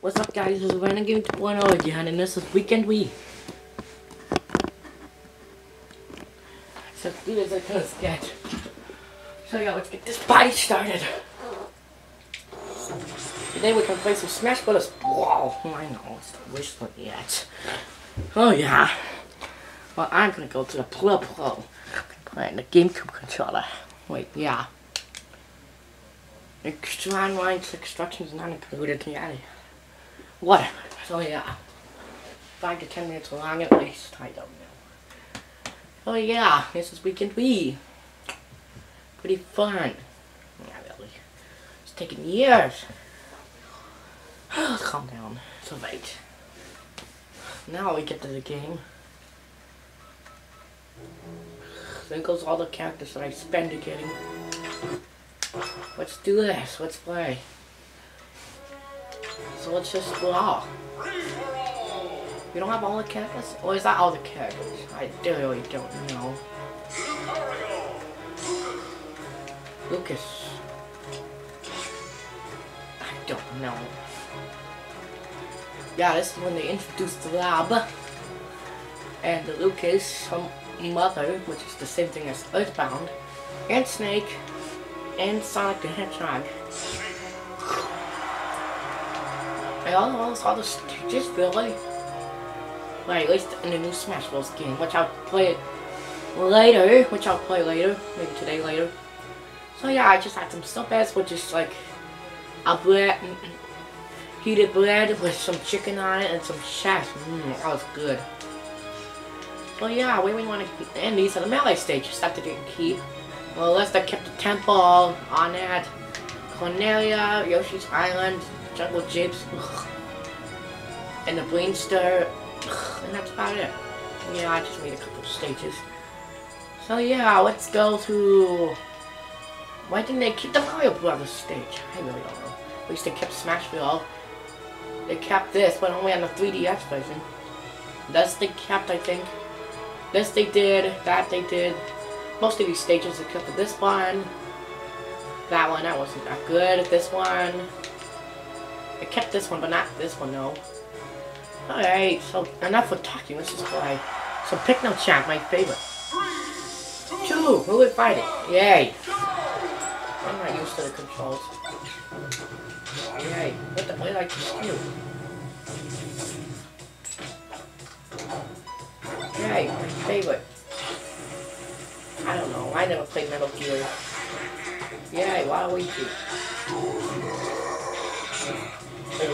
What's up guys, this is Renegade 2.0 again, and this is Weekend Wii. So is like kind of sketch. So yeah, let's get this party started. Today we can play some Smash Brothers. Wow, I know, it's the wish list yet. Oh yeah. Well, I'm gonna go to the Pro Pro. Playing the GameCube controller. Wait, yeah. Extra lines instructions not included. Yeah. What? So yeah. Five to ten minutes long at least. I don't know. Oh yeah, this is Weekend Wii. Pretty fun. Yeah, really. It's taking years. Calm down. So late. Now we get to the game. There goes all the characters that I spend getting. Let's do this. Let's play. So let's just go We don't have all the characters? Or is that all the characters? I really don't know. Lucas. I don't know. Yeah, this is when they introduced the lab. And the Lucas, Mother, which is the same thing as Earthbound, and Snake, and Sonic the Hedgehog. I almost all the just really. Like at least in the new Smash Bros. game, which I'll play later, which I'll play later, maybe today later. So yeah, I just had some stuff as which is like a bread, mm, mm, heated bread with some chicken on it and some chef. Mmm, that was good. Well, yeah, where we want to end these are the melee stage. that they didn't keep. Well, let's have kept the temple on that. Corneria, Yoshi's Island, Jungle Japes, and the Brinstar, and that's about it. Yeah, I just made a couple stages. So yeah, let's go to... Why didn't they keep the Mario Brothers stage? I really don't know. At least they kept Smashville. They kept this, but only on the 3DS version. That's they kept, I think. This they did, that they did. Most of these stages except for this one. That one, that wasn't that good. This one. I kept this one, but not this one, no. Alright, so enough with talking. Let's just play. So pick no champ, my favorite. Two! Who would fight it? Yay! I'm not used to the controls. Yay. What the did I just do? Yay, my favorite. I don't know. I never played Metal Gear. Yay, Waluigi. I know. I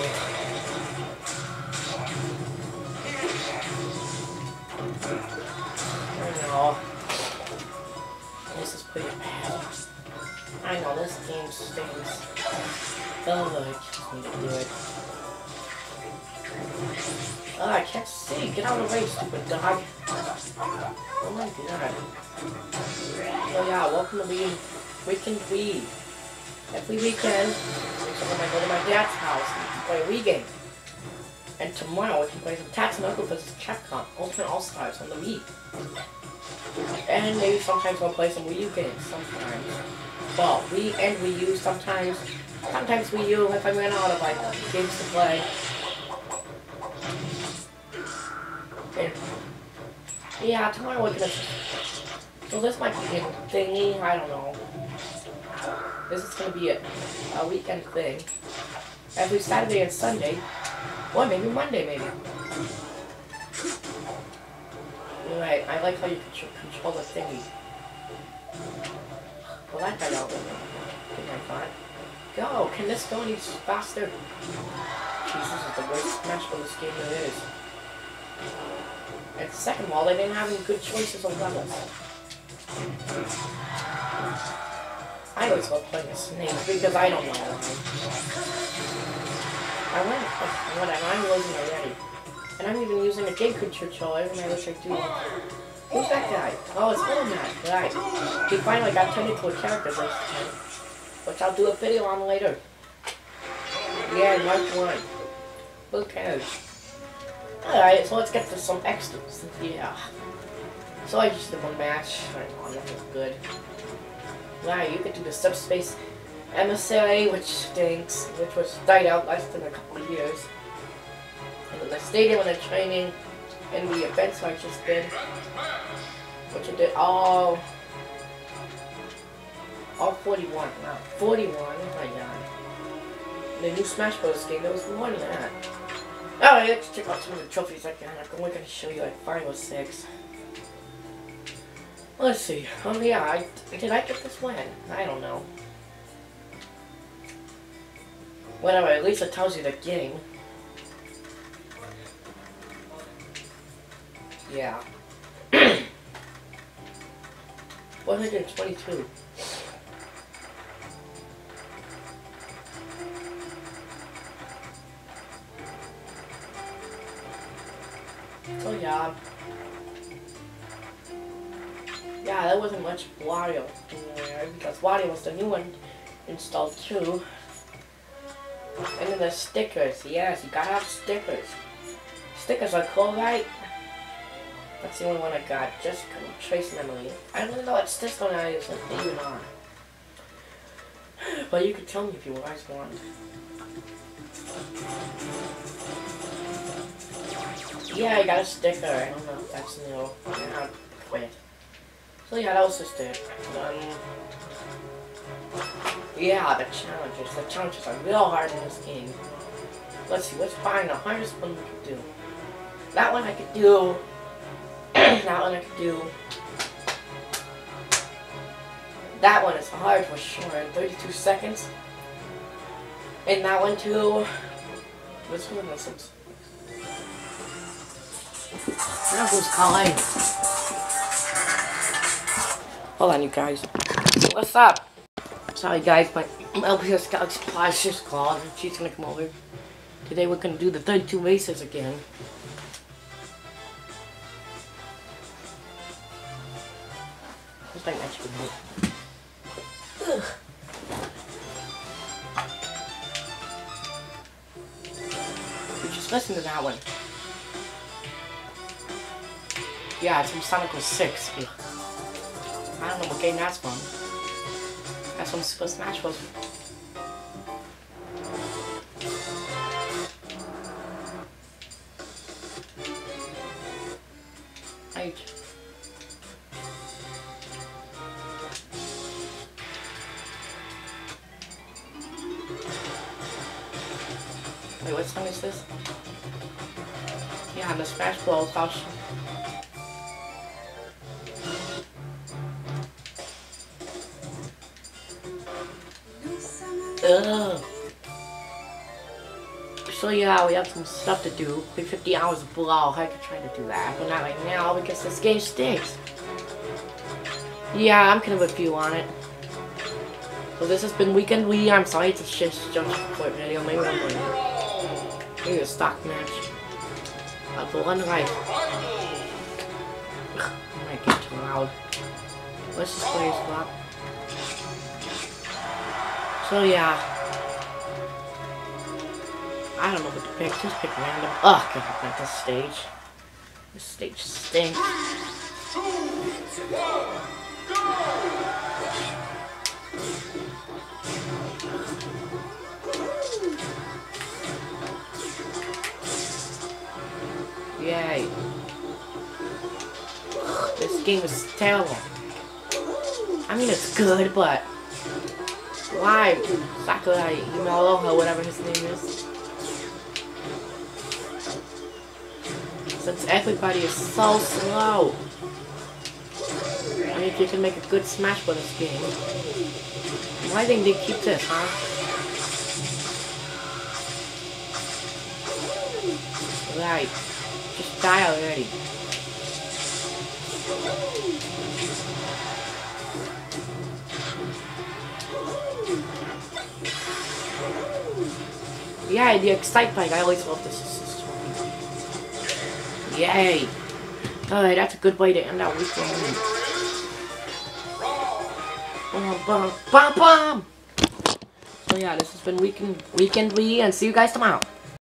know, this game stinks. Oh, I just need to do it. Oh, I can't see. Get out of the way, stupid dog. Oh my god. So yeah, welcome to the Weekend Wii. Every weekend, I'm gonna go to my dad's house and play a Wii game. And tomorrow we can play some Tatsunoko vs. Capcom Ultimate All-Stars on the Wii. And maybe sometimes we'll play some Wii U games, sometimes. Well, Wii and Wii U sometimes. Sometimes Wii U if I run out of like games to play. Yeah, tomorrow we're gonna... So this might be a thingy, I don't know. This is gonna be a, a weekend thing. Every Saturday and Sunday. Or maybe Monday, maybe. Right, I like how you control, control the thingy. Well, that got out I thought. Go! Can this go any faster? This is the worst Smash this game there is. And second of all, they didn't have any good choices of levels. I always love playing a snake because I don't know I went, oh, whatever, I'm losing already. And I'm even using a game controller, and I wish I do. Who's that guy? Oh, it's Little Mac. Right. He finally got turned into a character this time. Which I'll do a video on later. Yeah, Mark 1. Who cares? Alright, so let's get to some extras. Yeah. So I just did one match. I know, nothing's good. Wow, you could do the subspace Emissary, which stinks, which was died out less than a couple of years. And then the stadium and the training and the events I just did, which I did all, all 41, not 41, oh my god. The new Smash Bros. game, there was more than that. Oh, Alright, let's check out some of the trophies I got. I'm only to show you like 5 or 6. Let's see. Oh yeah, I, did I get this one? I don't know. Whatever, at least it tells you the game. Yeah. 122. So yeah. Yeah, there wasn't much Wario in there because Wario was the new one installed too. And then the stickers. Yes, you gotta have stickers. Stickers are cool, right? That's the only one I got. Just trace memory. I don't know what this one I is, maybe not. But you could tell me if you guys want. Yeah, I got a sticker. I don't know if that's new. Yeah, quit. So yeah, that was just it. Um, yeah, the challenges. The challenges are real hard in this game. Let's see, let's find the hardest one we can do. That one I could do. that one I could do. That one is hard for sure. 32 seconds. And that one too. Which one is it? That was calling. Hold on, you guys. What's up? Sorry, guys, my LPS Galaxy Plus just called. She's gonna come over. Today we're gonna do the 32 races again. Like next week. Ugh. just listen to that one. Yeah, it's from Sonic 06. Ugh. I don't know what game that's from. That's from Super Smash Bros. Right. Wait, what song is this? Yeah, the Smash Bros. Ugh. So yeah, we have some stuff to do. We 50 hours of below. I could try to do that, but not right now because this game stinks. Yeah, I'm of a few on it. So this has been Weekend Wii. I'm sorry it's a shit just short video. Maybe I'm going to a stock match. Uh, for one. Ugh, I might get too loud. Let's just play a spot. So yeah. I don't know what to pick. Just pick random. Ugh, God, like this stage. This stage stinks. Yay. This game is terrible. I mean, it's good, but why? Sakurai Imalo or whatever his name is. Since everybody is so slow. I mean, you can make a good Smash Brothers game. Why didn't they keep this, huh? Right. Just die already. Yeah, the Excitebike. I always love this. Yay! Alright, that's a good way to end our weekend. Bum, bum, bum, bum. So yeah, this has been Weekend Weekend Wii, and see you guys tomorrow.